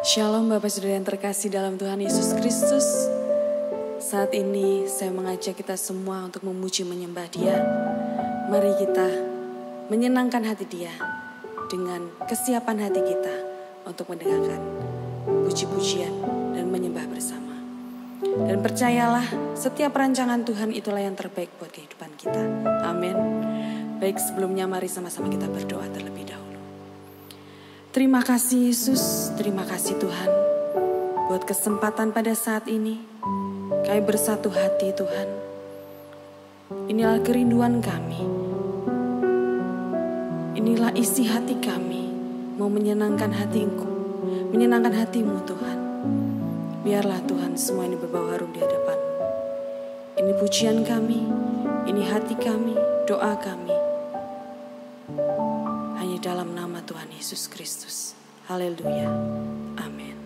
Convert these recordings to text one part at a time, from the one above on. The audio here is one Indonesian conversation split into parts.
Shalom Bapak Saudara yang terkasih dalam Tuhan Yesus Kristus. Saat ini saya mengajak kita semua untuk memuji menyembah dia. Mari kita menyenangkan hati dia dengan kesiapan hati kita untuk mendengarkan puji-pujian dan menyembah bersama. Dan percayalah setiap rancangan Tuhan itulah yang terbaik buat kehidupan kita. Amin. Baik sebelumnya mari sama-sama kita berdoa terlebih dahulu. Terima kasih Yesus, terima kasih Tuhan buat kesempatan pada saat ini. Kami bersatu hati Tuhan. Inilah kerinduan kami. Inilah isi hati kami. Mau menyenangkan hatiku, menyenangkan hatimu Tuhan. Biarlah Tuhan semua ini berbau harum di hadapan. Ini pujian kami, ini hati kami, doa kami Yesus Kristus. Haleluya. Amin.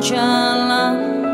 jalan.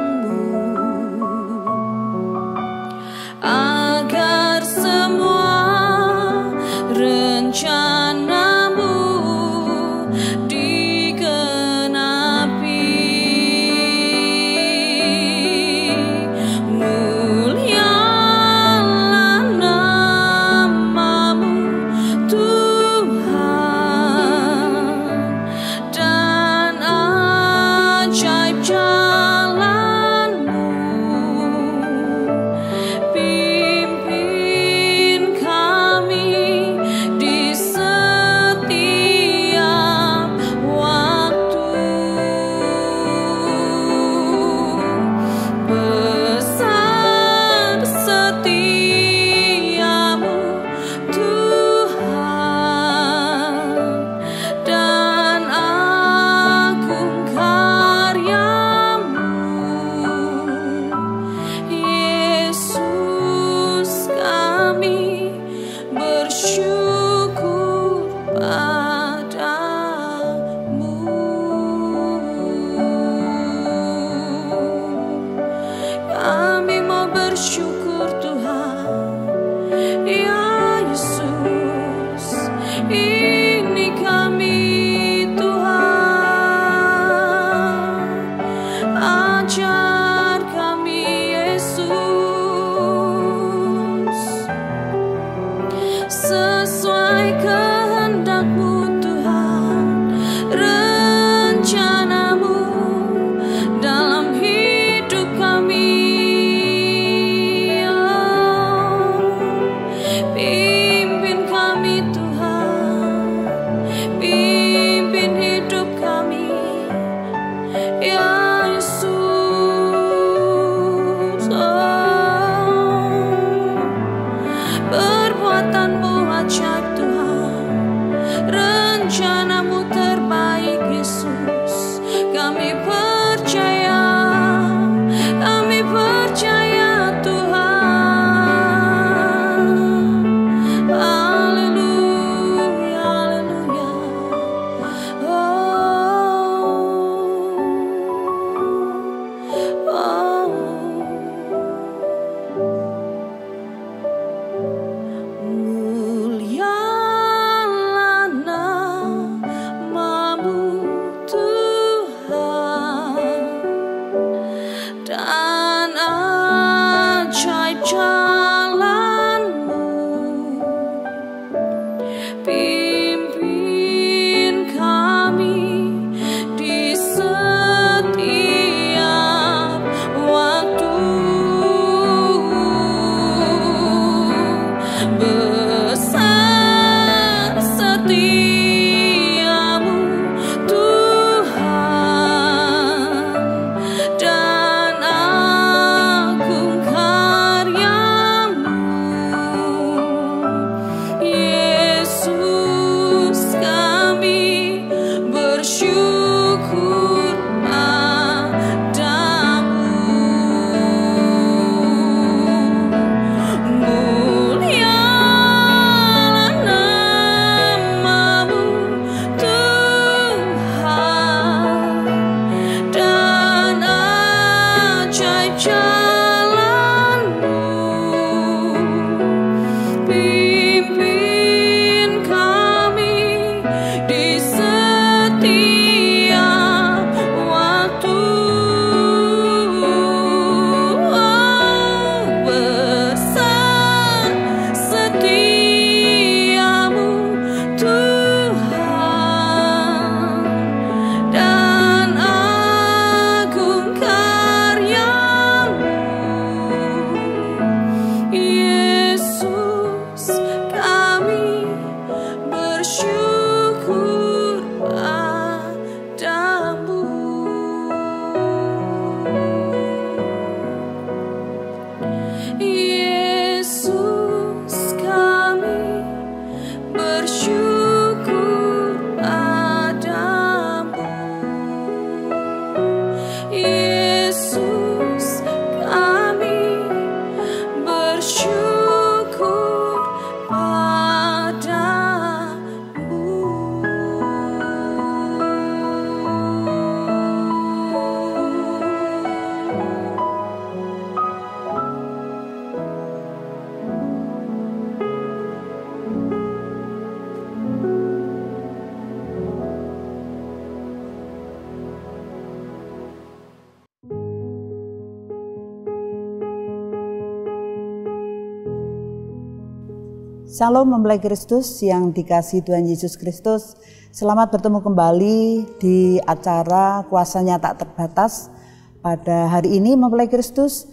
Salam mempelai Kristus yang dikasih Tuhan Yesus Kristus. Selamat bertemu kembali di acara kuasanya tak terbatas pada hari ini mempelai Kristus.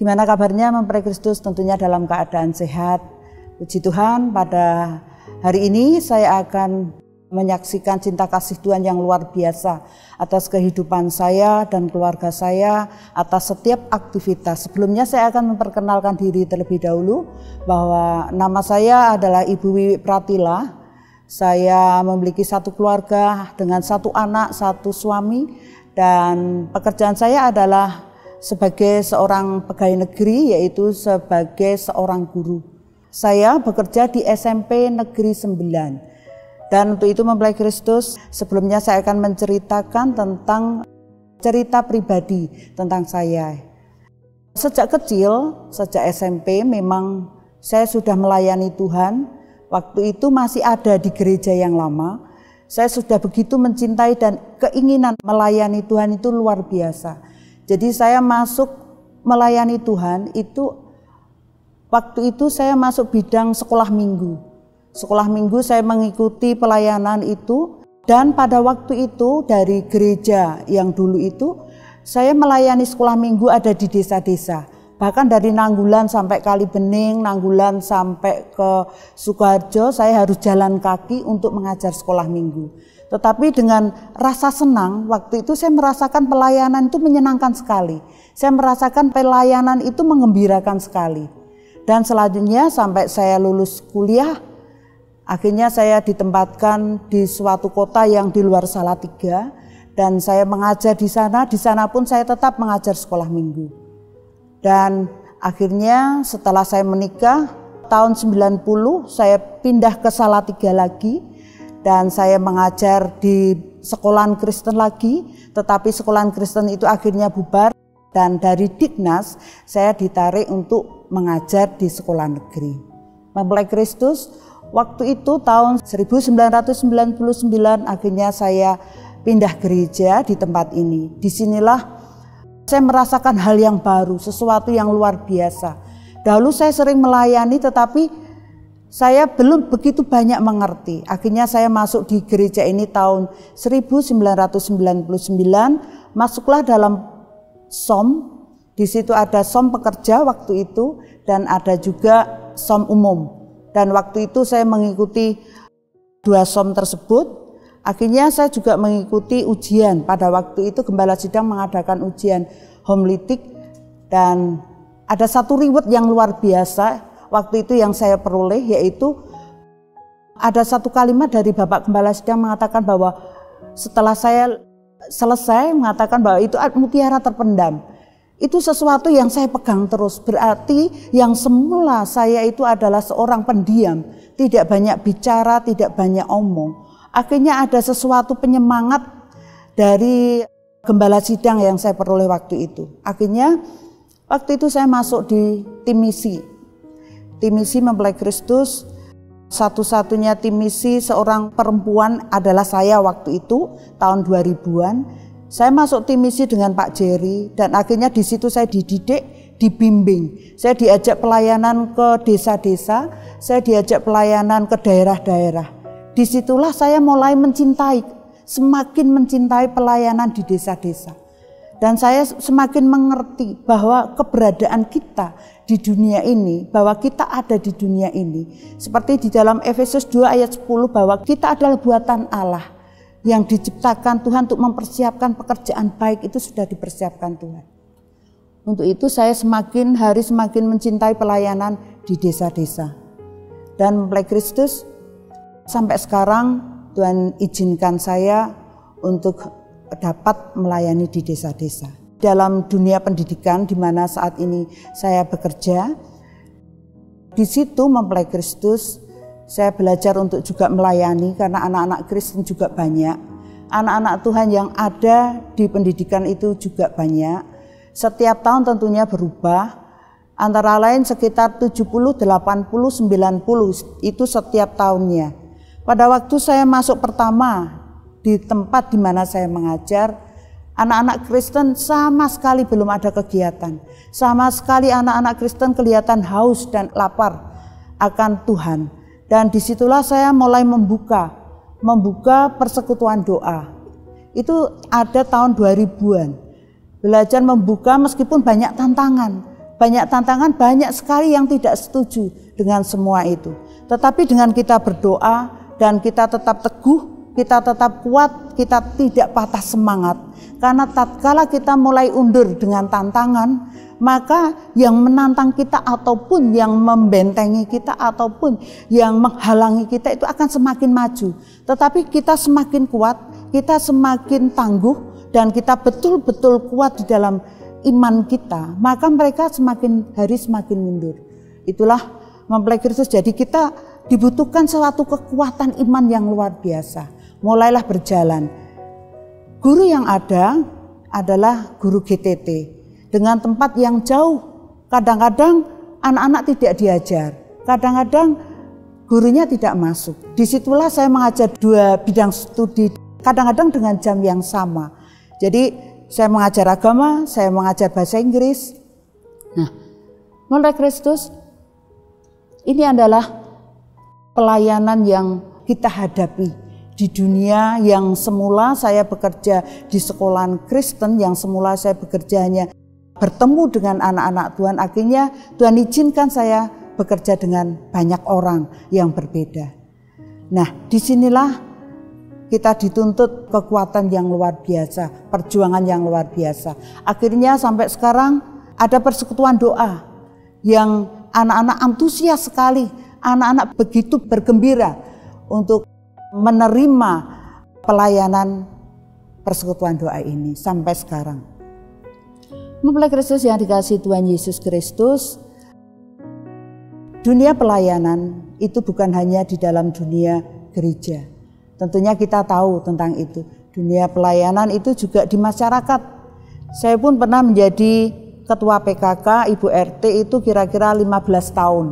Gimana kabarnya mempelai Kristus? Tentunya dalam keadaan sehat. Puji Tuhan pada hari ini saya akan menyaksikan cinta kasih Tuhan yang luar biasa atas kehidupan saya dan keluarga saya, atas setiap aktivitas. Sebelumnya saya akan memperkenalkan diri terlebih dahulu bahwa nama saya adalah Ibu Wiwi Pratila. Saya memiliki satu keluarga dengan satu anak, satu suami dan pekerjaan saya adalah sebagai seorang pegawai negeri yaitu sebagai seorang guru. Saya bekerja di SMP Negeri 9 dan untuk itu mempelai Kristus, sebelumnya saya akan menceritakan tentang cerita pribadi tentang saya. Sejak kecil, sejak SMP memang saya sudah melayani Tuhan. Waktu itu masih ada di gereja yang lama. Saya sudah begitu mencintai dan keinginan melayani Tuhan itu luar biasa. Jadi saya masuk melayani Tuhan itu waktu itu saya masuk bidang sekolah minggu Sekolah minggu saya mengikuti pelayanan itu dan pada waktu itu dari gereja yang dulu itu saya melayani sekolah minggu ada di desa-desa. Bahkan dari Nanggulan sampai Kali Bening, Nanggulan sampai ke Sukoharjo, saya harus jalan kaki untuk mengajar sekolah minggu. Tetapi dengan rasa senang, waktu itu saya merasakan pelayanan itu menyenangkan sekali. Saya merasakan pelayanan itu mengembirakan sekali. Dan selanjutnya sampai saya lulus kuliah, akhirnya saya ditempatkan di suatu kota yang di luar Salatiga dan saya mengajar di sana. Di sana pun saya tetap mengajar sekolah minggu. Dan akhirnya setelah saya menikah tahun 90 saya pindah ke Salatiga lagi dan saya mengajar di sekolahan Kristen lagi, tetapi sekolahan Kristen itu akhirnya bubar dan dari Dignas saya ditarik untuk mengajar di sekolah negeri. Mempelai Kristus waktu itu tahun 1999 akhirnya saya pindah gereja di tempat ini. Di sinilah saya merasakan hal yang baru, sesuatu yang luar biasa. Dahulu saya sering melayani tetapi saya belum begitu banyak mengerti. Akhirnya saya masuk di gereja ini tahun 1999, masuklah dalam SOM. Di situ ada SOM pekerja waktu itu dan ada juga SOM umum. Dan waktu itu saya mengikuti dua SOM tersebut Akhirnya saya juga mengikuti ujian. Pada waktu itu Gembala Sidang mengadakan ujian homilitik dan ada satu reward yang luar biasa waktu itu yang saya peroleh yaitu ada satu kalimat dari Bapak Gembala Sidang mengatakan bahwa setelah saya selesai mengatakan bahwa itu mutiara terpendam. Itu sesuatu yang saya pegang terus. Berarti yang semula saya itu adalah seorang pendiam, tidak banyak bicara, tidak banyak omong Akhirnya ada sesuatu penyemangat dari gembala sidang yang saya peroleh waktu itu. Akhirnya waktu itu saya masuk di tim misi. Tim misi mempelai Kristus satu-satunya tim misi seorang perempuan adalah saya waktu itu tahun 2000-an. Saya masuk tim misi dengan Pak Jerry dan akhirnya di situ saya dididik, dibimbing. Saya diajak pelayanan ke desa-desa, saya diajak pelayanan ke daerah-daerah. Di situlah saya mulai mencintai, semakin mencintai pelayanan di desa-desa. Dan saya semakin mengerti bahwa keberadaan kita di dunia ini, bahwa kita ada di dunia ini. Seperti di dalam Efesus 2 ayat 10 bahwa kita adalah buatan Allah yang diciptakan Tuhan untuk mempersiapkan pekerjaan baik itu sudah dipersiapkan Tuhan. Untuk itu saya semakin hari semakin mencintai pelayanan di desa-desa. Dan mulai Kristus Sampai sekarang Tuhan izinkan saya untuk dapat melayani di desa-desa. Dalam dunia pendidikan di mana saat ini saya bekerja, di situ mempelai Kristus, saya belajar untuk juga melayani karena anak-anak Kristen juga banyak. Anak-anak Tuhan yang ada di pendidikan itu juga banyak. Setiap tahun tentunya berubah, antara lain sekitar 70, 80, 90 itu setiap tahunnya. Pada waktu saya masuk pertama di tempat di mana saya mengajar, anak-anak Kristen sama sekali belum ada kegiatan. Sama sekali anak-anak Kristen kelihatan haus dan lapar akan Tuhan. Dan di situlah saya mulai membuka, membuka persekutuan doa. Itu ada tahun 2000-an. Belajar membuka meskipun banyak tantangan. Banyak tantangan, banyak sekali yang tidak setuju dengan semua itu. Tetapi dengan kita berdoa, dan kita tetap teguh, kita tetap kuat, kita tidak patah semangat. Karena tatkala kita mulai undur dengan tantangan, maka yang menantang kita ataupun yang membentengi kita ataupun yang menghalangi kita itu akan semakin maju. Tetapi kita semakin kuat, kita semakin tangguh dan kita betul-betul kuat di dalam iman kita, maka mereka semakin hari semakin mundur. Itulah mempelai Kristus. Jadi kita dibutuhkan suatu kekuatan iman yang luar biasa. Mulailah berjalan. Guru yang ada adalah guru GTT dengan tempat yang jauh. Kadang-kadang anak-anak tidak diajar, kadang-kadang gurunya tidak masuk. Di situlah saya mengajar dua bidang studi, kadang-kadang dengan jam yang sama. Jadi saya mengajar agama, saya mengajar bahasa Inggris. Nah, mulai Kristus ini adalah pelayanan yang kita hadapi di dunia yang semula saya bekerja di sekolahan Kristen, yang semula saya bekerja hanya bertemu dengan anak-anak Tuhan, akhirnya Tuhan izinkan saya bekerja dengan banyak orang yang berbeda. Nah, di sinilah kita dituntut kekuatan yang luar biasa, perjuangan yang luar biasa. Akhirnya sampai sekarang ada persekutuan doa yang anak-anak antusias sekali, anak-anak begitu bergembira untuk menerima pelayanan persekutuan doa ini sampai sekarang. Mempelai Kristus yang dikasih Tuhan Yesus Kristus, dunia pelayanan itu bukan hanya di dalam dunia gereja. Tentunya kita tahu tentang itu. Dunia pelayanan itu juga di masyarakat. Saya pun pernah menjadi ketua PKK Ibu RT itu kira-kira 15 tahun.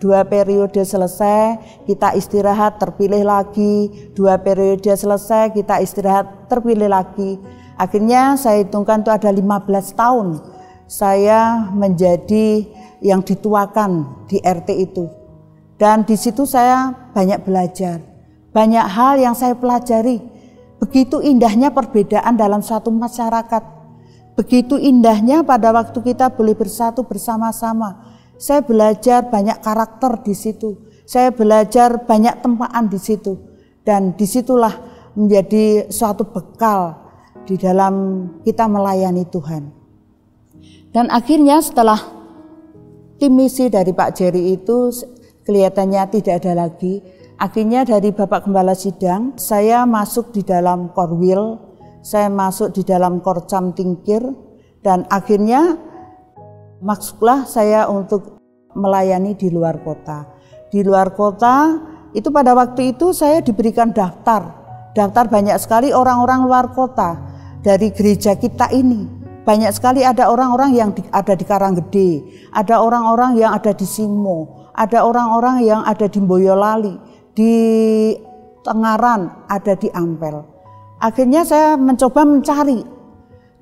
Dua periode selesai, kita istirahat, terpilih lagi. Dua periode selesai, kita istirahat, terpilih lagi. Akhirnya saya hitungkan itu ada 15 tahun. Saya menjadi yang dituakan di RT itu. Dan di situ saya banyak belajar. Banyak hal yang saya pelajari. Begitu indahnya perbedaan dalam satu masyarakat Begitu indahnya pada waktu kita boleh bersatu bersama-sama. Saya belajar banyak karakter di situ. Saya belajar banyak tempaan di situ. Dan di situlah menjadi suatu bekal di dalam kita melayani Tuhan. Dan akhirnya setelah tim misi dari Pak Jerry itu kelihatannya tidak ada lagi. Akhirnya dari Bapak Gembala Sidang, saya masuk di dalam Korwil saya masuk di dalam korcam tingkir dan akhirnya maksudlah saya untuk melayani di luar kota. Di luar kota itu pada waktu itu saya diberikan daftar. Daftar banyak sekali orang-orang luar kota dari gereja kita ini. Banyak sekali ada orang-orang yang di, ada di Karanggede, ada orang-orang yang ada di Simo, ada orang-orang yang ada di Boyolali, di Tengaran, ada di Ampel. Akhirnya saya mencoba mencari.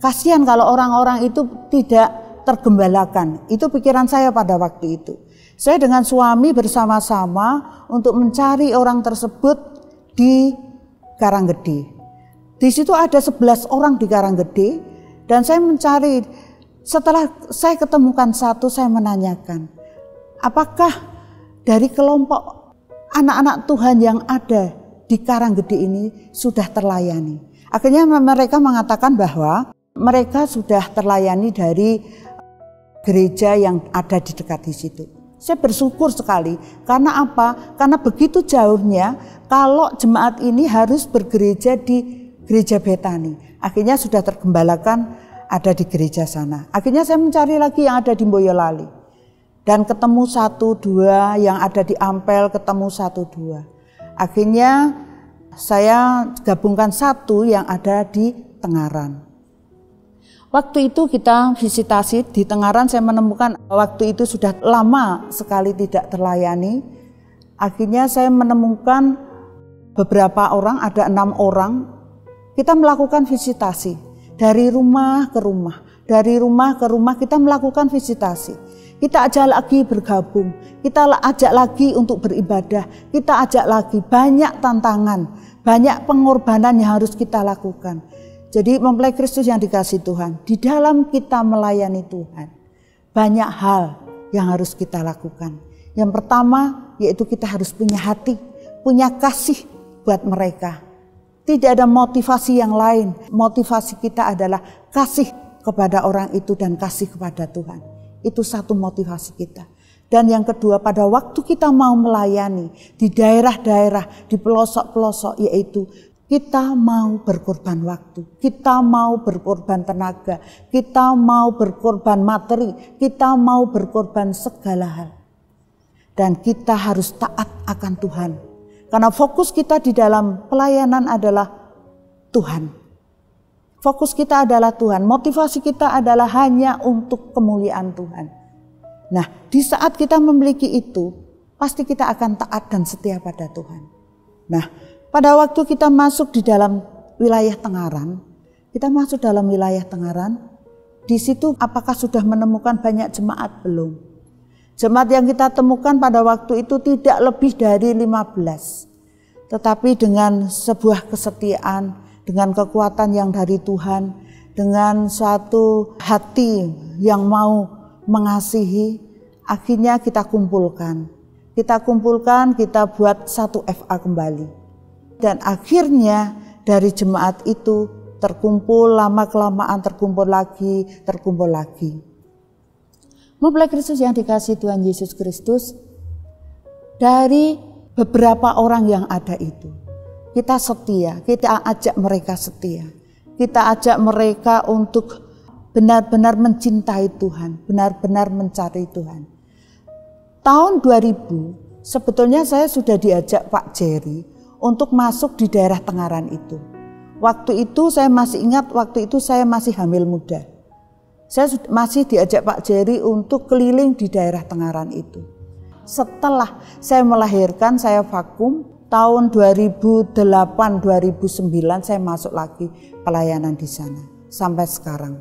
Kasihan kalau orang-orang itu tidak tergembalakan. Itu pikiran saya pada waktu itu. Saya dengan suami bersama-sama untuk mencari orang tersebut di Karanggede. Di situ ada 11 orang di Karanggede dan saya mencari setelah saya ketemukan satu saya menanyakan apakah dari kelompok anak-anak Tuhan yang ada di Karanggede ini sudah terlayani. Akhirnya mereka mengatakan bahwa mereka sudah terlayani dari gereja yang ada di dekat di situ. Saya bersyukur sekali karena apa? Karena begitu jauhnya kalau jemaat ini harus bergereja di gereja Betani. Akhirnya sudah tergembalakan ada di gereja sana. Akhirnya saya mencari lagi yang ada di Boyolali. Dan ketemu satu dua yang ada di Ampel ketemu satu dua. Akhirnya saya gabungkan satu yang ada di Tengaran. Waktu itu kita visitasi di Tengaran saya menemukan waktu itu sudah lama sekali tidak terlayani. Akhirnya saya menemukan beberapa orang, ada enam orang. Kita melakukan visitasi dari rumah ke rumah, dari rumah ke rumah kita melakukan visitasi. Kita ajak lagi bergabung, kita ajak lagi untuk beribadah, kita ajak lagi banyak tantangan, banyak pengorbanan yang harus kita lakukan. Jadi mempelai Kristus yang dikasih Tuhan, di dalam kita melayani Tuhan, banyak hal yang harus kita lakukan. Yang pertama yaitu kita harus punya hati, punya kasih buat mereka. Tidak ada motivasi yang lain. Motivasi kita adalah kasih kepada orang itu dan kasih kepada Tuhan. Itu satu motivasi kita. Dan yang kedua pada waktu kita mau melayani di daerah-daerah, di pelosok-pelosok yaitu kita mau berkorban waktu, kita mau berkorban tenaga, kita mau berkorban materi, kita mau berkorban segala hal. Dan kita harus taat akan Tuhan. Karena fokus kita di dalam pelayanan adalah Tuhan. Fokus kita adalah Tuhan, motivasi kita adalah hanya untuk kemuliaan Tuhan. Nah, di saat kita memiliki itu, pasti kita akan taat dan setia pada Tuhan. Nah, pada waktu kita masuk di dalam wilayah Tengaran, kita masuk dalam wilayah Tengaran, di situ apakah sudah menemukan banyak jemaat belum? Jemaat yang kita temukan pada waktu itu tidak lebih dari 15. Tetapi dengan sebuah kesetiaan, dengan kekuatan yang dari Tuhan, dengan suatu hati yang mau mengasihi, akhirnya kita kumpulkan. Kita kumpulkan, kita buat satu FA kembali. Dan akhirnya dari jemaat itu terkumpul lama-kelamaan terkumpul lagi, terkumpul lagi. Mempelai Kristus yang dikasih Tuhan Yesus Kristus, dari beberapa orang yang ada itu, kita setia, kita ajak mereka setia. Kita ajak mereka untuk benar-benar mencintai Tuhan, benar-benar mencari Tuhan. Tahun 2000, sebetulnya saya sudah diajak Pak Jerry untuk masuk di daerah Tengaran itu. Waktu itu saya masih ingat, waktu itu saya masih hamil muda saya masih diajak Pak Jerry untuk keliling di daerah Tengaran itu. Setelah saya melahirkan, saya vakum, tahun 2008-2009 saya masuk lagi pelayanan di sana sampai sekarang.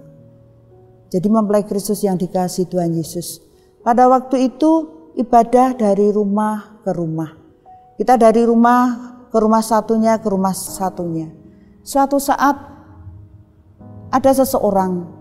Jadi mempelai Kristus yang dikasih Tuhan Yesus. Pada waktu itu ibadah dari rumah ke rumah. Kita dari rumah ke rumah satunya ke rumah satunya. Suatu saat ada seseorang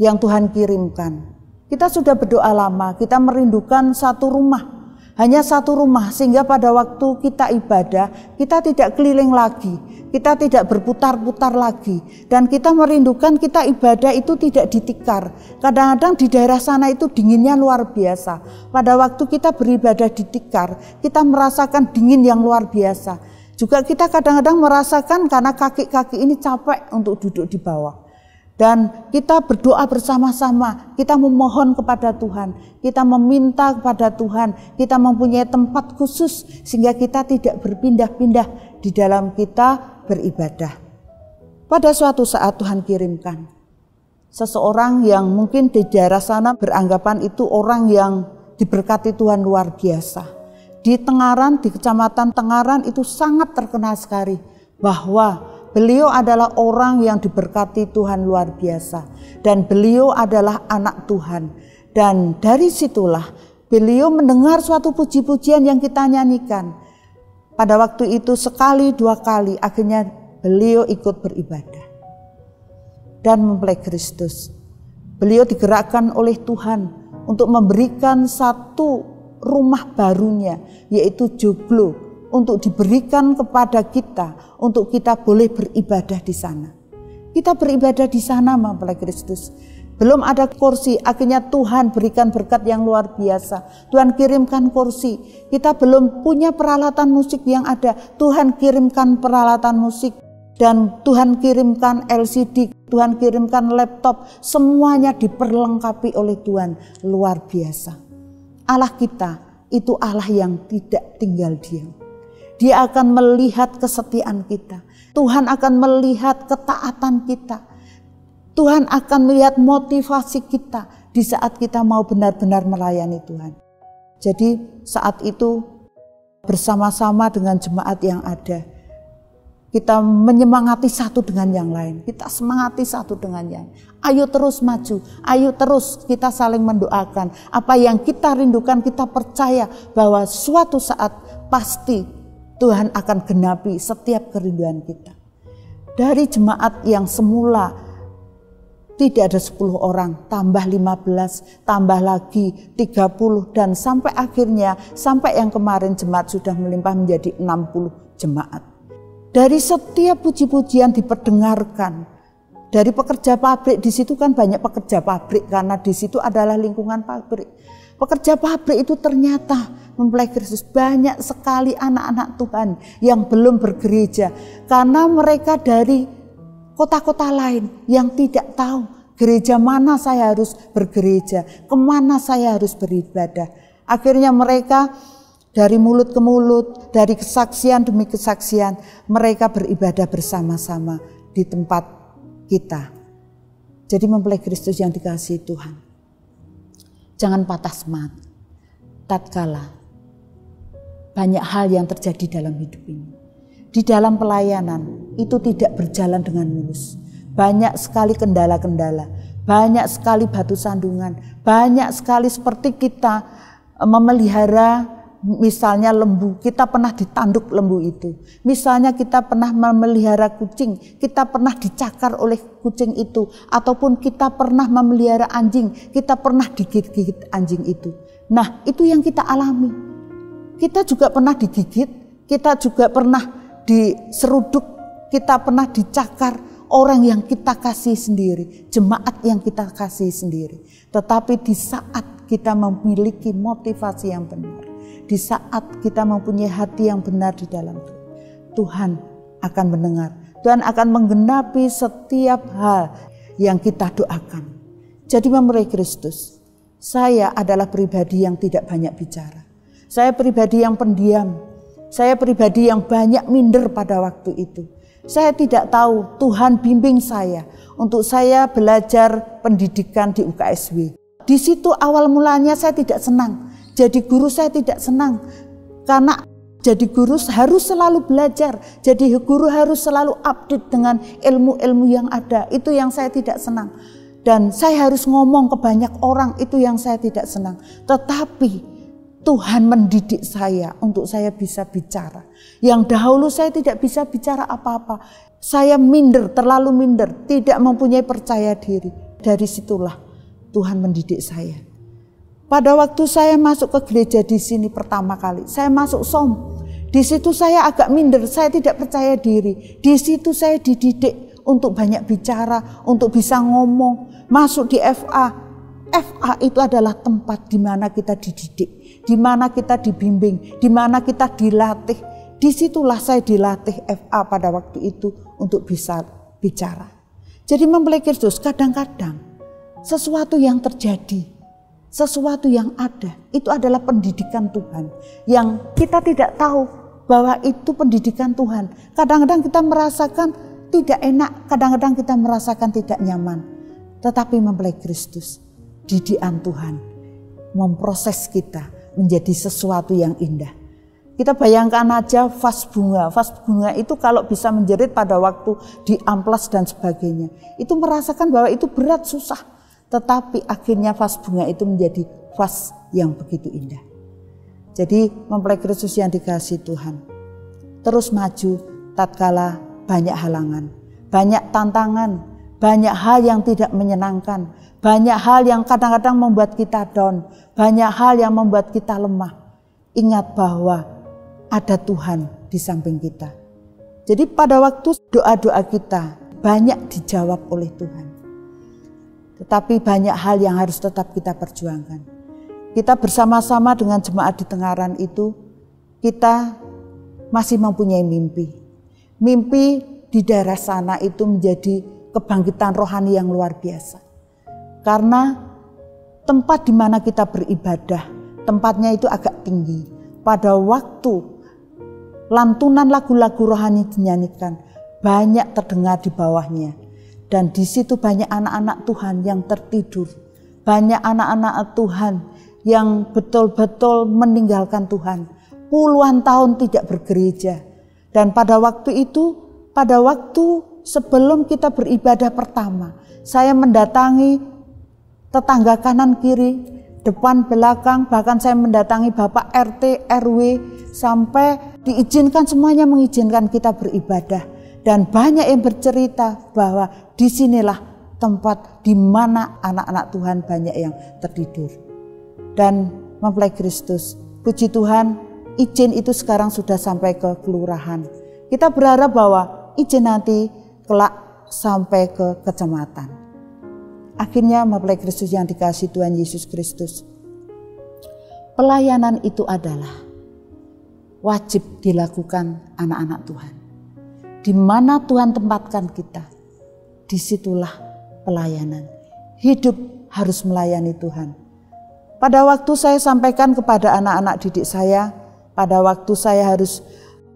yang Tuhan kirimkan. Kita sudah berdoa lama, kita merindukan satu rumah. Hanya satu rumah sehingga pada waktu kita ibadah, kita tidak keliling lagi, kita tidak berputar-putar lagi dan kita merindukan kita ibadah itu tidak ditikar. Kadang-kadang di daerah sana itu dinginnya luar biasa. Pada waktu kita beribadah di tikar, kita merasakan dingin yang luar biasa. Juga kita kadang-kadang merasakan karena kaki-kaki ini capek untuk duduk di bawah. Dan kita berdoa bersama-sama, kita memohon kepada Tuhan, kita meminta kepada Tuhan, kita mempunyai tempat khusus sehingga kita tidak berpindah-pindah di dalam kita beribadah. Pada suatu saat Tuhan kirimkan seseorang yang mungkin di daerah sana beranggapan itu orang yang diberkati Tuhan luar biasa. Di Tengaran, di kecamatan Tengaran itu sangat terkenal sekali bahwa Beliau adalah orang yang diberkati Tuhan luar biasa dan beliau adalah anak Tuhan. Dan dari situlah beliau mendengar suatu puji-pujian yang kita nyanyikan. Pada waktu itu sekali dua kali akhirnya beliau ikut beribadah dan mempelai Kristus. Beliau digerakkan oleh Tuhan untuk memberikan satu rumah barunya yaitu joglo untuk diberikan kepada kita untuk kita boleh beribadah di sana. Kita beribadah di sana mempelai Kristus. Belum ada kursi, akhirnya Tuhan berikan berkat yang luar biasa. Tuhan kirimkan kursi. Kita belum punya peralatan musik yang ada. Tuhan kirimkan peralatan musik dan Tuhan kirimkan LCD, Tuhan kirimkan laptop, semuanya diperlengkapi oleh Tuhan. Luar biasa. Allah kita itu Allah yang tidak tinggal diam. Dia akan melihat kesetiaan kita. Tuhan akan melihat ketaatan kita. Tuhan akan melihat motivasi kita di saat kita mau benar-benar melayani Tuhan. Jadi saat itu bersama-sama dengan jemaat yang ada, kita menyemangati satu dengan yang lain. Kita semangati satu dengan yang lain. Ayo terus maju, ayo terus kita saling mendoakan. Apa yang kita rindukan, kita percaya bahwa suatu saat pasti Tuhan akan genapi setiap kerinduan kita. Dari jemaat yang semula tidak ada 10 orang, tambah 15, tambah lagi 30 dan sampai akhirnya sampai yang kemarin jemaat sudah melimpah menjadi 60 jemaat. Dari setiap puji-pujian diperdengarkan, dari pekerja pabrik di situ kan banyak pekerja pabrik karena di situ adalah lingkungan pabrik. Pekerja pabrik itu ternyata mempelai Kristus banyak sekali anak-anak Tuhan yang belum bergereja karena mereka dari kota-kota lain yang tidak tahu gereja mana saya harus bergereja, ke mana saya harus beribadah. Akhirnya mereka dari mulut ke mulut, dari kesaksian demi kesaksian, mereka beribadah bersama-sama di tempat kita. Jadi mempelai Kristus yang dikasih Tuhan. Jangan patah semangat. Tatkala banyak hal yang terjadi dalam hidup ini. Di dalam pelayanan itu tidak berjalan dengan mulus. Banyak sekali kendala-kendala, banyak sekali batu sandungan, banyak sekali seperti kita memelihara misalnya lembu, kita pernah ditanduk lembu itu. Misalnya kita pernah memelihara kucing, kita pernah dicakar oleh kucing itu. Ataupun kita pernah memelihara anjing, kita pernah digigit-gigit anjing itu. Nah itu yang kita alami. Kita juga pernah digigit, kita juga pernah diseruduk, kita pernah dicakar orang yang kita kasih sendiri, jemaat yang kita kasih sendiri. Tetapi di saat kita memiliki motivasi yang benar, di saat kita mempunyai hati yang benar di dalam Tuhan, Tuhan akan mendengar. Tuhan akan menggenapi setiap hal yang kita doakan. Jadi memulai Kristus, saya adalah pribadi yang tidak banyak bicara. Saya pribadi yang pendiam. Saya pribadi yang banyak minder pada waktu itu. Saya tidak tahu Tuhan bimbing saya untuk saya belajar pendidikan di UKSW. Di situ awal mulanya saya tidak senang. Jadi guru saya tidak senang karena jadi guru harus selalu belajar. Jadi guru harus selalu update dengan ilmu-ilmu yang ada. Itu yang saya tidak senang. Dan saya harus ngomong ke banyak orang, itu yang saya tidak senang. Tetapi Tuhan mendidik saya untuk saya bisa bicara. Yang dahulu saya tidak bisa bicara apa-apa. Saya minder, terlalu minder, tidak mempunyai percaya diri. Dari situlah Tuhan mendidik saya. Pada waktu saya masuk ke gereja di sini pertama kali, saya masuk som. Di situ saya agak minder, saya tidak percaya diri. Di situ saya dididik untuk banyak bicara, untuk bisa ngomong, masuk di FA. FA itu adalah tempat di mana kita dididik, di mana kita dibimbing, di mana kita dilatih. Di situlah saya dilatih FA pada waktu itu untuk bisa bicara. Jadi mempelai Kristus kadang-kadang sesuatu yang terjadi sesuatu yang ada itu adalah pendidikan Tuhan yang kita tidak tahu bahwa itu pendidikan Tuhan. Kadang-kadang kita merasakan tidak enak, kadang-kadang kita merasakan tidak nyaman. Tetapi mempelai Kristus, didikan Tuhan memproses kita menjadi sesuatu yang indah. Kita bayangkan aja vas bunga. Vas bunga itu kalau bisa menjerit pada waktu di amplas dan sebagainya. Itu merasakan bahwa itu berat, susah. Tetapi akhirnya vas bunga itu menjadi vas yang begitu indah. Jadi mempelai Kristus yang dikasih Tuhan. Terus maju tatkala banyak halangan, banyak tantangan, banyak hal yang tidak menyenangkan, banyak hal yang kadang-kadang membuat kita down, banyak hal yang membuat kita lemah. Ingat bahwa ada Tuhan di samping kita. Jadi pada waktu doa-doa kita banyak dijawab oleh Tuhan. Tetapi banyak hal yang harus tetap kita perjuangkan. Kita bersama-sama dengan jemaat di Tengaran itu, kita masih mempunyai mimpi. Mimpi di daerah sana itu menjadi kebangkitan rohani yang luar biasa. Karena tempat di mana kita beribadah, tempatnya itu agak tinggi. Pada waktu lantunan lagu-lagu rohani dinyanyikan, banyak terdengar di bawahnya dan di situ banyak anak-anak Tuhan yang tertidur. Banyak anak-anak Tuhan yang betul-betul meninggalkan Tuhan. Puluhan tahun tidak bergereja. Dan pada waktu itu, pada waktu sebelum kita beribadah pertama, saya mendatangi tetangga kanan kiri, depan belakang, bahkan saya mendatangi Bapak RT, RW, sampai diizinkan semuanya mengizinkan kita beribadah. Dan banyak yang bercerita bahwa di sinilah tempat di mana anak-anak Tuhan banyak yang tertidur. Dan mempelai Kristus, puji Tuhan, izin itu sekarang sudah sampai ke kelurahan. Kita berharap bahwa izin nanti kelak sampai ke kecamatan. Akhirnya mempelai Kristus yang dikasih Tuhan Yesus Kristus. Pelayanan itu adalah wajib dilakukan anak-anak Tuhan di mana Tuhan tempatkan kita, di situlah pelayanan. Hidup harus melayani Tuhan. Pada waktu saya sampaikan kepada anak-anak didik saya, pada waktu saya harus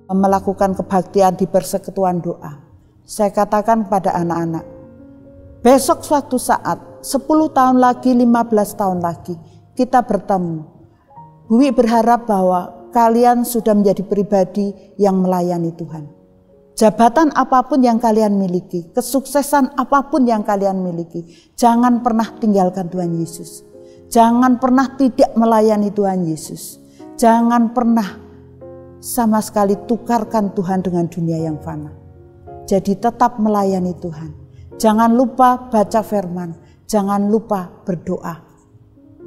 melakukan kebaktian di persekutuan doa, saya katakan kepada anak-anak, besok suatu saat, 10 tahun lagi, 15 tahun lagi, kita bertemu. Bui berharap bahwa kalian sudah menjadi pribadi yang melayani Tuhan Jabatan apa pun yang kalian miliki, kesuksesan apa pun yang kalian miliki, jangan pernah tinggalkan Tuhan Yesus. Jangan pernah tidak melayani Tuhan Yesus. Jangan pernah sama sekali tukarkan Tuhan dengan dunia yang fana. Jadi tetap melayani Tuhan. Jangan lupa baca firman, jangan lupa berdoa.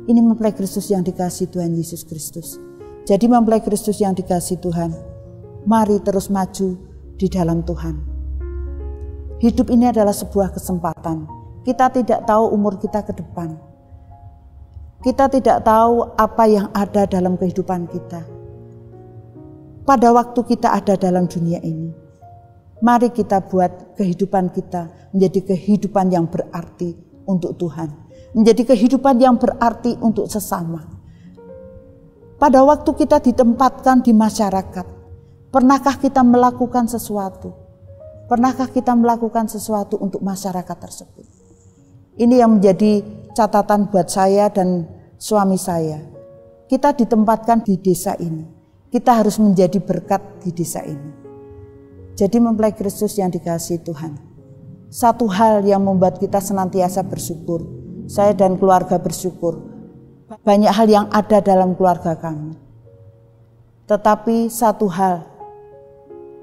Ini mempelai Kristus yang dikasih Tuhan Yesus Kristus. Jadi mempelai Kristus yang dikasih Tuhan, mari terus maju di dalam Tuhan. Hidup ini adalah sebuah kesempatan. Kita tidak tahu umur kita ke depan. Kita tidak tahu apa yang ada dalam kehidupan kita. Pada waktu kita ada dalam dunia ini, mari kita buat kehidupan kita menjadi kehidupan yang berarti untuk Tuhan, menjadi kehidupan yang berarti untuk sesama. Pada waktu kita ditempatkan di masyarakat, Pernahkah kita melakukan sesuatu? Pernahkah kita melakukan sesuatu untuk masyarakat tersebut? Ini yang menjadi catatan buat saya dan suami saya. Kita ditempatkan di desa ini. Kita harus menjadi berkat di desa ini. Jadi mempelai Kristus yang dikasih Tuhan. Satu hal yang membuat kita senantiasa bersyukur. Saya dan keluarga bersyukur. Banyak hal yang ada dalam keluarga kami. Tetapi satu hal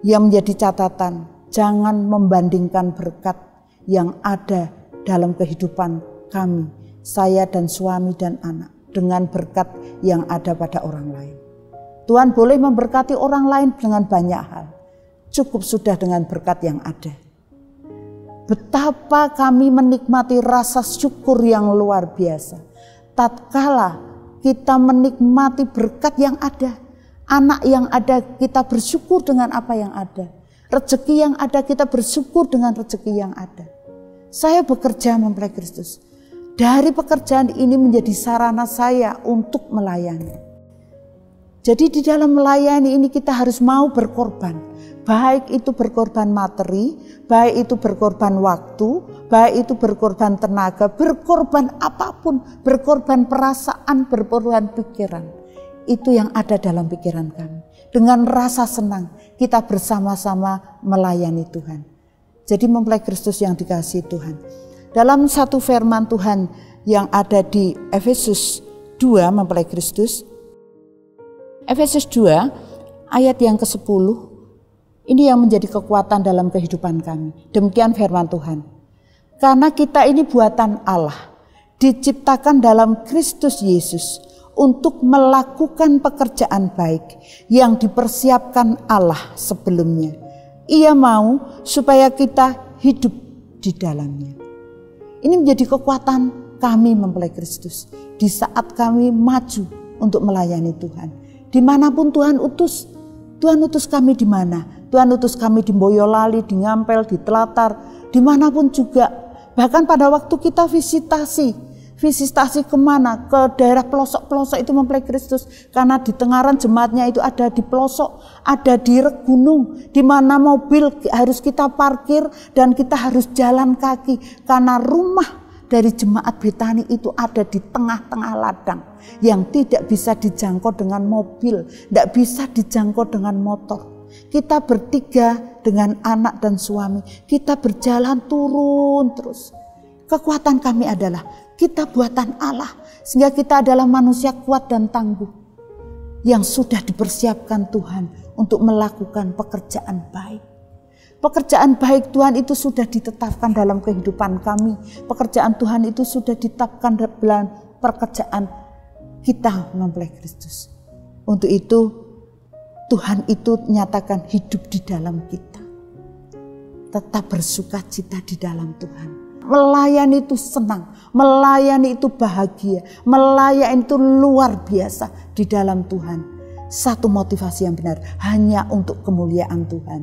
yang menjadi catatan, jangan membandingkan berkat yang ada dalam kehidupan kami, saya dan suami dan anak, dengan berkat yang ada pada orang lain. Tuhan boleh memberkati orang lain dengan banyak hal. Cukup sudah dengan berkat yang ada. Betapa kami menikmati rasa syukur yang luar biasa. Tatkala kita menikmati berkat yang ada, Anak yang ada kita bersyukur dengan apa yang ada. Rezeki yang ada kita bersyukur dengan rezeki yang ada. Saya bekerja mempelai Kristus. Dari pekerjaan ini menjadi sarana saya untuk melayani. Jadi di dalam melayani ini kita harus mau berkorban. Baik itu berkorban materi, baik itu berkorban waktu, baik itu berkorban tenaga, berkorban apa pun, berkorban perasaan, berkorban pikiran itu yang ada dalam pikiran kami. Dengan rasa senang kita bersama-sama melayani Tuhan. Jadi mempelai Kristus yang dikasih Tuhan. Dalam satu firman Tuhan yang ada di Efesus 2 mempelai Kristus. Efesus 2 ayat yang ke-10 ini yang menjadi kekuatan dalam kehidupan kami. Demikian firman Tuhan. Karena kita ini buatan Allah, diciptakan dalam Kristus Yesus untuk melakukan pekerjaan baik yang dipersiapkan Allah sebelumnya. Ia mau supaya kita hidup di dalamnya. Ini menjadi kekuatan kami mempelai Kristus di saat kami maju untuk melayani Tuhan. Di mana pun Tuhan utus, Tuhan utus kami di mana? Tuhan utus kami di Boyolali, di Ngampel, di Telatar, di mana pun juga. Bahkan pada waktu kita visitasi, visitasi ke mana ke daerah pelosok-pelosok itu mempelai Kristus karena di Tengaran jemaatnya itu ada di pelosok ada di gunung di mana mobil harus kita parkir dan kita harus jalan kaki karena rumah dari jemaat Betani itu ada di tengah-tengah ladang yang tidak bisa dijangkau dengan mobil, tidak bisa dijangkau dengan motor. Kita bertiga dengan anak dan suami, kita berjalan turun terus. Kekuatan kami adalah kita buatan Allah, sehingga kita adalah manusia kuat dan tangguh yang sudah dipersiapkan Tuhan untuk melakukan pekerjaan baik. Pekerjaan baik Tuhan itu sudah ditetapkan dalam kehidupan kami. Pekerjaan Tuhan itu sudah ditetapkan dalam pekerjaan kita mempelai Kristus. Untuk itu Tuhan itu nyatakan hidup di dalam kita. Tetap bersuka cita di dalam Tuhan Melayani itu senang, melayani itu bahagia, melayani itu luar biasa di dalam Tuhan. Satu motivasi yang benar hanya untuk kemuliaan Tuhan.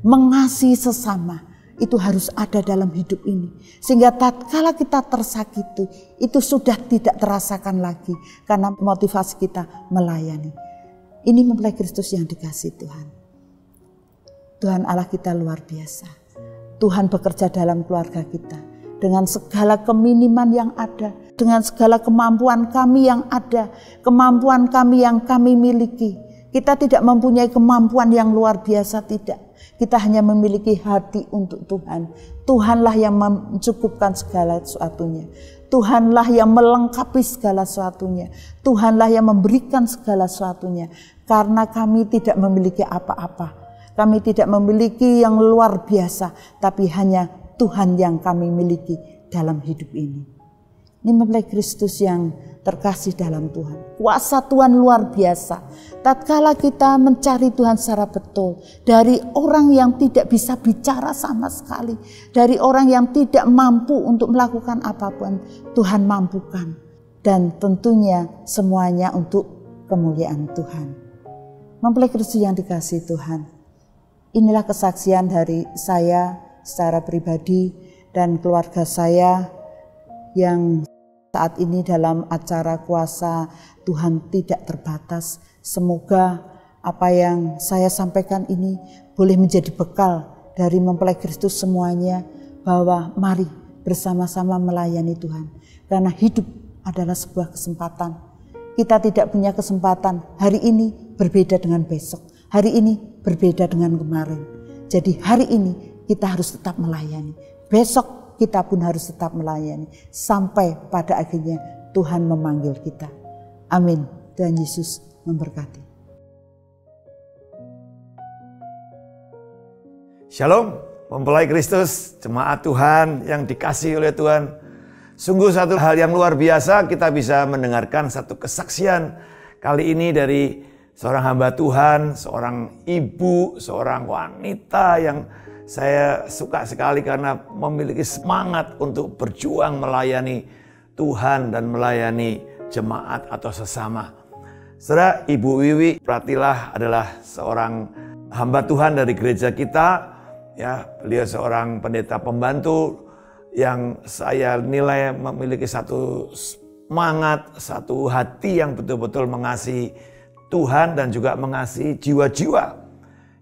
Mengasihi sesama itu harus ada dalam hidup ini. Sehingga tatkala kita tersakiti, itu sudah tidak terasakan lagi karena motivasi kita melayani. Ini mempelai Kristus yang dikasih Tuhan. Tuhan Allah kita luar biasa. Tuhan bekerja dalam keluarga kita dengan segala keminiman yang ada, dengan segala kemampuan kami yang ada, kemampuan kami yang kami miliki. Kita tidak mempunyai kemampuan yang luar biasa, tidak. Kita hanya memiliki hati untuk Tuhan. Tuhanlah yang mencukupkan segala sesuatunya. Tuhanlah yang melengkapi segala sesuatunya. Tuhanlah yang memberikan segala sesuatunya. Karena kami tidak memiliki apa-apa. Kami tidak memiliki yang luar biasa, tapi hanya Tuhan yang kami miliki dalam hidup ini. Ini mempelai Kristus yang terkasih dalam Tuhan. Kuasa Tuhan luar biasa. Tatkala kita mencari Tuhan secara betul, dari orang yang tidak bisa bicara sama sekali, dari orang yang tidak mampu untuk melakukan apa pun, Tuhan mampukan. Dan tentunya semuanya untuk kemuliaan Tuhan. Mempelai Kristus yang dikasih Tuhan. Inilah kesaksian dari saya secara pribadi dan keluarga saya yang saat ini dalam acara kuasa Tuhan tidak terbatas. Semoga apa yang saya sampaikan ini boleh menjadi bekal dari mempelai Kristus semuanya bahwa mari bersama-sama melayani Tuhan. Karena hidup adalah sebuah kesempatan. Kita tidak punya kesempatan hari ini berbeda dengan besok. Hari ini berbeda dengan kemarin. Jadi hari ini kita harus tetap melayani. Besok kita pun harus tetap melayani sampai pada akhirnya Tuhan memanggil kita. Amin. Dan Yesus memberkati. Shalom, mempelai Kristus, jemaat Tuhan yang dikasih oleh Tuhan. Sungguh satu hal yang luar biasa kita bisa mendengarkan satu kesaksian kali ini dari seorang hamba Tuhan, seorang ibu, seorang wanita yang saya suka sekali karena memiliki semangat untuk berjuang melayani Tuhan dan melayani jemaat atau sesama. Saudara, Ibu Wiwi Pratilah adalah seorang hamba Tuhan dari gereja kita. Ya, beliau seorang pendeta pembantu yang saya nilai memiliki satu semangat, satu hati yang betul-betul mengasihi Tuhan dan juga mengasihi jiwa-jiwa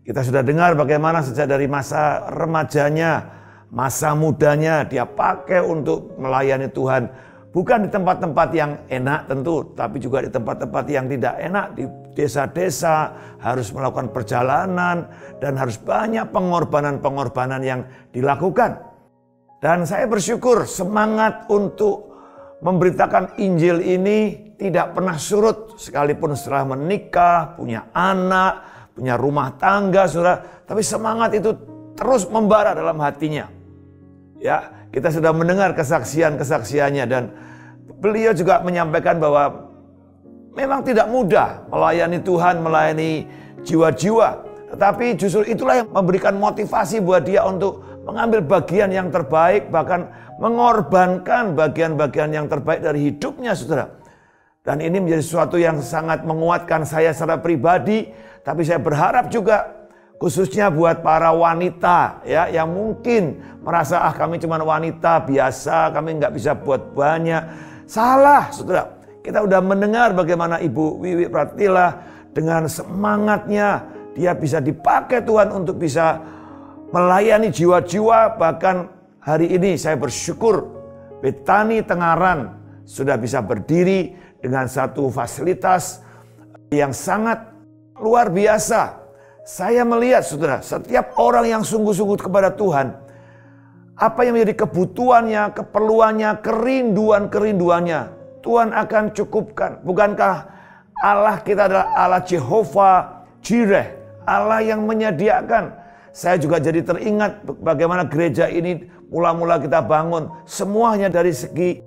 kita sudah dengar bagaimana sejak dari masa remajanya, masa mudanya dia pakai untuk melayani Tuhan. Bukan di tempat-tempat yang enak tentu, tapi juga di tempat-tempat yang tidak enak. Di desa-desa harus melakukan perjalanan dan harus banyak pengorbanan-pengorbanan yang dilakukan. Dan saya bersyukur semangat untuk memberitakan Injil ini tidak pernah surut sekalipun setelah menikah, punya anak, punya rumah tangga, saudara. Tapi semangat itu terus membara dalam hatinya. Ya, kita sudah mendengar kesaksian-kesaksiannya dan beliau juga menyampaikan bahwa memang tidak mudah melayani Tuhan, melayani jiwa-jiwa. Tetapi justru itulah yang memberikan motivasi buat dia untuk mengambil bagian yang terbaik, bahkan mengorbankan bagian-bagian yang terbaik dari hidupnya, saudara. Dan ini menjadi sesuatu yang sangat menguatkan saya secara pribadi tapi saya berharap juga khususnya buat para wanita ya yang mungkin merasa ah kami cuma wanita biasa, kami nggak bisa buat banyak. Salah, saudara. Kita udah mendengar bagaimana Ibu Wiwi Pratila dengan semangatnya dia bisa dipakai Tuhan untuk bisa melayani jiwa-jiwa bahkan hari ini saya bersyukur Betani Tengaran sudah bisa berdiri dengan satu fasilitas yang sangat luar biasa. Saya melihat saudara, setiap orang yang sungguh-sungguh kepada Tuhan, apa yang menjadi kebutuhannya, keperluannya, kerinduan-kerinduannya, Tuhan akan cukupkan. Bukankah Allah kita adalah Allah Jehovah Jireh, Allah yang menyediakan. Saya juga jadi teringat bagaimana gereja ini mula-mula kita bangun, semuanya dari segi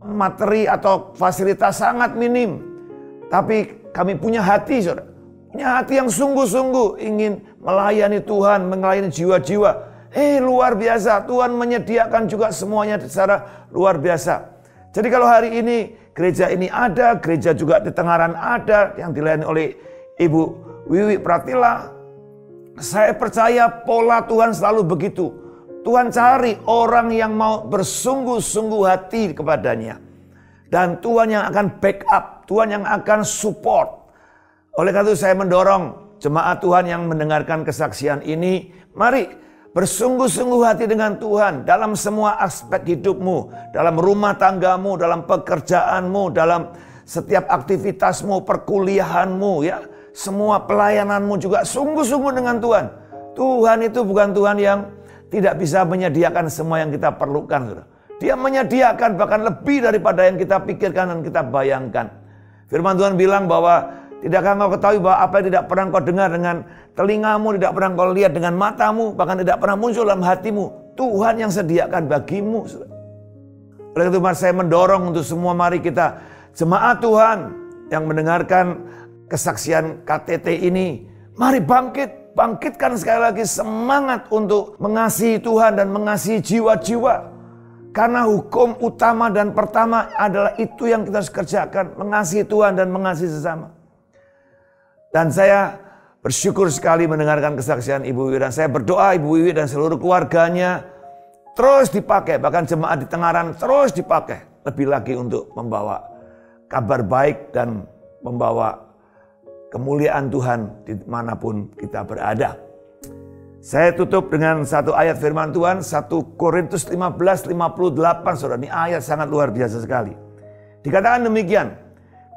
materi atau fasilitas sangat minim. Tapi kami punya hati, saudara. Punya hati yang sungguh-sungguh ingin melayani Tuhan, melayani jiwa-jiwa. Eh luar biasa, Tuhan menyediakan juga semuanya secara luar biasa. Jadi kalau hari ini gereja ini ada, gereja juga di Tengaran ada yang dilayani oleh Ibu Wiwi Pratila. Saya percaya pola Tuhan selalu begitu. Tuhan cari orang yang mau bersungguh-sungguh hati kepadanya. Dan Tuhan yang akan backup, Tuhan yang akan support. Oleh karena itu saya mendorong jemaat Tuhan yang mendengarkan kesaksian ini, mari bersungguh-sungguh hati dengan Tuhan dalam semua aspek hidupmu, dalam rumah tanggamu, dalam pekerjaanmu, dalam setiap aktivitasmu, perkuliahanmu ya, semua pelayananmu juga sungguh-sungguh dengan Tuhan. Tuhan itu bukan Tuhan yang tidak bisa menyediakan semua yang kita perlukan. Dia menyediakan bahkan lebih daripada yang kita pikirkan dan kita bayangkan. Firman Tuhan bilang bahwa tidakkah engkau ketahui bahwa apa yang tidak pernah kau dengar dengan telingamu, tidak pernah kau lihat dengan matamu, bahkan tidak pernah muncul dalam hatimu. Tuhan yang sediakan bagimu. Oleh itu saya mendorong untuk semua mari kita jemaat Tuhan yang mendengarkan kesaksian KTT ini. Mari bangkit, bangkitkan sekali lagi semangat untuk mengasihi Tuhan dan mengasihi jiwa-jiwa. Karena hukum utama dan pertama adalah itu yang kita harus kerjakan. Mengasihi Tuhan dan mengasihi sesama. Dan saya bersyukur sekali mendengarkan kesaksian Ibu Wiwi. Dan saya berdoa Ibu Wiwi dan seluruh keluarganya terus dipakai. Bahkan jemaat di Tengaran terus dipakai. Lebih lagi untuk membawa kabar baik dan membawa kemuliaan Tuhan di mana pun kita berada. Saya tutup dengan satu ayat firman Tuhan, 1 Korintus 15, 58, saudara. Ini ayat sangat luar biasa sekali. Dikatakan demikian,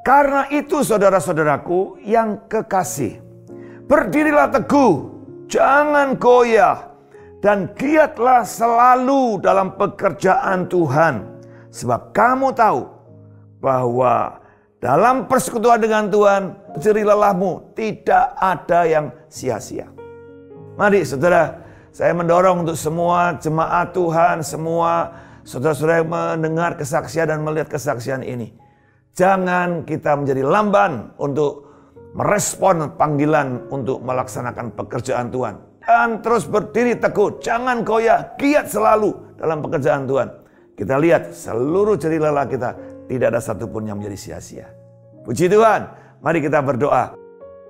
karena itu saudara-saudaraku yang kekasih, berdirilah teguh, jangan goyah, dan giatlah selalu dalam pekerjaan Tuhan. Sebab kamu tahu bahwa dalam persekutuan dengan Tuhan, jerih lelahmu tidak ada yang sia-sia. Mari saudara, saya mendorong untuk semua jemaat Tuhan, semua saudara-saudara yang mendengar kesaksian dan melihat kesaksian ini. Jangan kita menjadi lamban untuk merespon panggilan untuk melaksanakan pekerjaan Tuhan. Dan terus berdiri teguh, jangan goyah, giat selalu dalam pekerjaan Tuhan. Kita lihat seluruh jerih lelah kita tidak ada satupun yang menjadi sia-sia. Puji Tuhan, mari kita berdoa.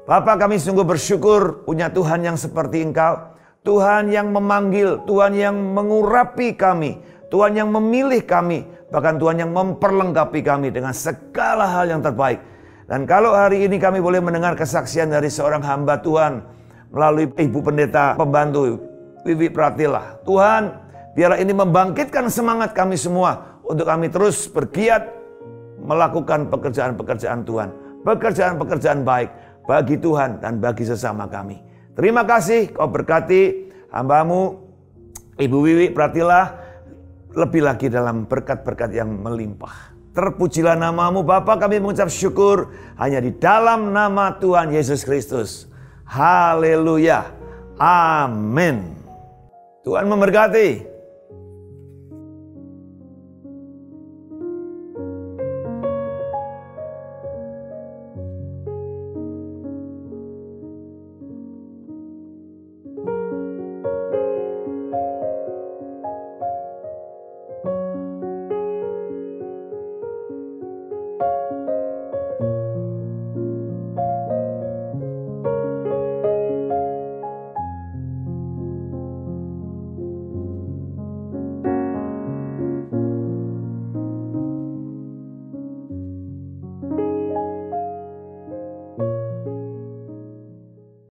Bapak kami sungguh bersyukur punya Tuhan yang seperti Engkau. Tuhan yang memanggil, Tuhan yang mengurapi kami, Tuhan yang memilih kami, bahkan Tuhan yang memperlengkapi kami dengan segala hal yang terbaik. Dan kalau hari ini kami boleh mendengar kesaksian dari seorang hamba Tuhan melalui Ibu Pendeta pembantu Wiwi Pratila. Tuhan, biarlah ini membangkitkan semangat kami semua untuk kami terus bergiat melakukan pekerjaan-pekerjaan Tuhan. Pekerjaan-pekerjaan baik bagi Tuhan dan bagi sesama kami. Terima kasih kau berkati hambamu Ibu Wiwi Pratilah lebih lagi dalam berkat-berkat yang melimpah. Terpujilah namamu Bapa kami mengucap syukur hanya di dalam nama Tuhan Yesus Kristus. Haleluya. Amin. Tuhan memberkati.